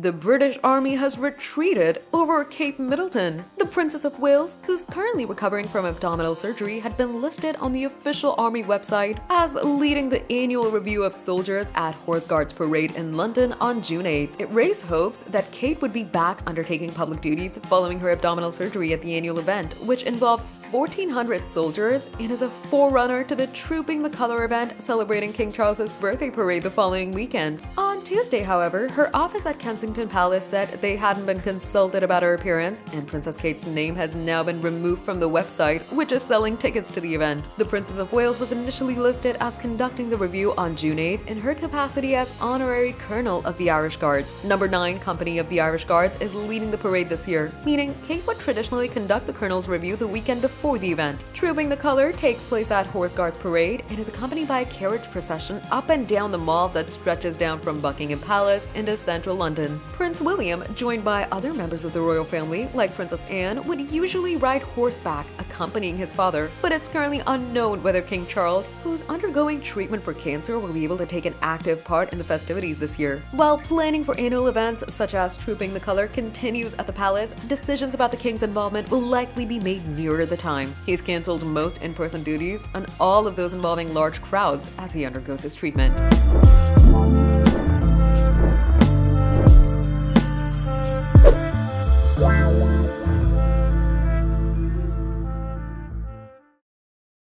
The British Army has retreated over Kate Middleton. The Princess of Wales, who's currently recovering from abdominal surgery, had been listed on the official Army website as leading the annual review of soldiers at Horse Guards Parade in London on June 8. It raised hopes that Kate would be back undertaking public duties following her abdominal surgery at the annual event, which involves 1,400 soldiers and is a forerunner to the Trooping the Color event celebrating King Charles's birthday parade the following weekend. On Tuesday, however, her office at Kensington Palace said they hadn't been consulted about her appearance, and Princess Kate's name has now been removed from the website, which is selling tickets to the event. The Princess of Wales was initially listed as conducting the review on June 8th in her capacity as honorary colonel of the Irish Guards. Number 9 Company of the Irish Guards is leading the parade this year, meaning Kate would traditionally conduct the colonel's review the weekend before the event. Trooping the Color takes place at Horse Guard Parade and is accompanied by a carriage procession up and down the mall that stretches down from Buckingham Palace into central London. Prince William, joined by other members of the royal family, like Princess Anne, would usually ride horseback, accompanying his father, but it's currently unknown whether King Charles, who's undergoing treatment for cancer, will be able to take an active part in the festivities this year. While planning for annual events such as Trooping the Color continues at the palace, decisions about the king's involvement will likely be made nearer the time. He's cancelled most in-person duties and all of those involving large crowds as he undergoes his treatment.